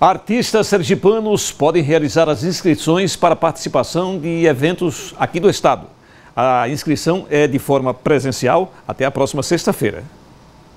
Artistas sergipanos podem realizar as inscrições para participação de eventos aqui do estado. A inscrição é de forma presencial até a próxima sexta-feira.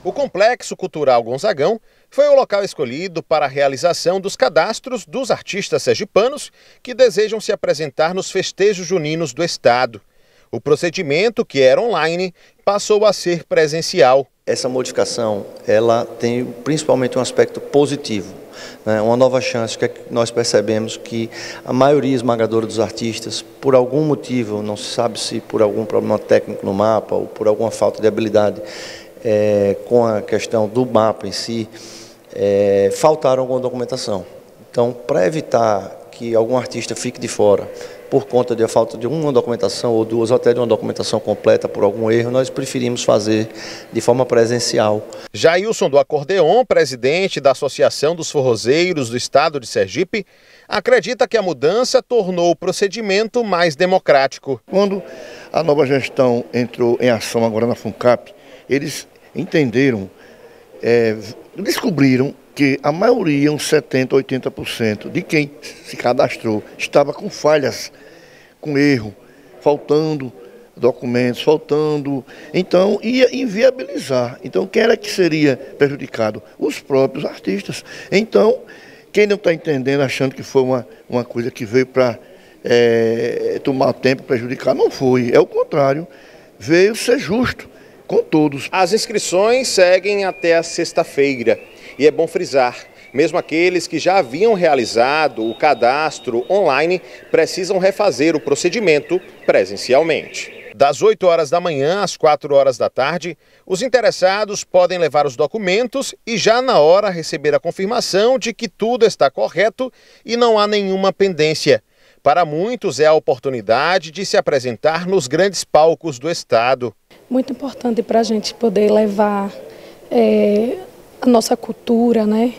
O Complexo Cultural Gonzagão foi o local escolhido para a realização dos cadastros dos artistas sergipanos que desejam se apresentar nos festejos juninos do estado. O procedimento, que era online, passou a ser presencial. Essa modificação, ela tem principalmente um aspecto positivo, né? uma nova chance que nós percebemos que a maioria esmagadora dos artistas, por algum motivo, não se sabe se por algum problema técnico no mapa ou por alguma falta de habilidade é, com a questão do mapa em si, é, faltaram alguma documentação. Então, para evitar que algum artista fique de fora por conta da falta de uma documentação ou duas, ou até de uma documentação completa por algum erro, nós preferimos fazer de forma presencial. Jailson do Acordeon, presidente da Associação dos Forrozeiros do Estado de Sergipe, acredita que a mudança tornou o procedimento mais democrático. Quando a nova gestão entrou em ação agora na FUNCAP, eles entenderam, é, descobriram que a maioria, uns 70%, 80% de quem se cadastrou estava com falhas, com erro, faltando documentos, faltando. Então, ia inviabilizar. Então, quem era que seria prejudicado? Os próprios artistas. Então, quem não está entendendo, achando que foi uma, uma coisa que veio para é, tomar tempo, prejudicar, não foi. É o contrário. Veio ser justo com todos. As inscrições seguem até a sexta-feira. E é bom frisar, mesmo aqueles que já haviam realizado o cadastro online precisam refazer o procedimento presencialmente. Das 8 horas da manhã às 4 horas da tarde, os interessados podem levar os documentos e já na hora receber a confirmação de que tudo está correto e não há nenhuma pendência. Para muitos é a oportunidade de se apresentar nos grandes palcos do estado. Muito importante para a gente poder levar é, a nossa cultura, né?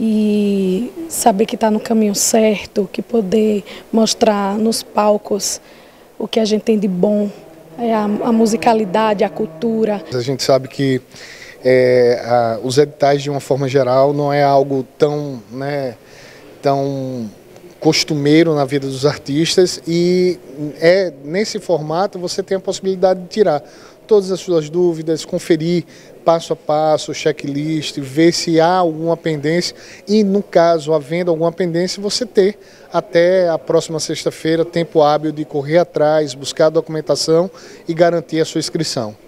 E saber que está no caminho certo, que poder mostrar nos palcos o que a gente tem de bom, é a, a musicalidade, a cultura. A gente sabe que é, a, os editais, de uma forma geral, não é algo tão, né, tão costumeiro na vida dos artistas e é nesse formato você tem a possibilidade de tirar todas as suas dúvidas, conferir passo a passo, checklist, ver se há alguma pendência e, no caso, havendo alguma pendência, você ter até a próxima sexta-feira tempo hábil de correr atrás, buscar a documentação e garantir a sua inscrição.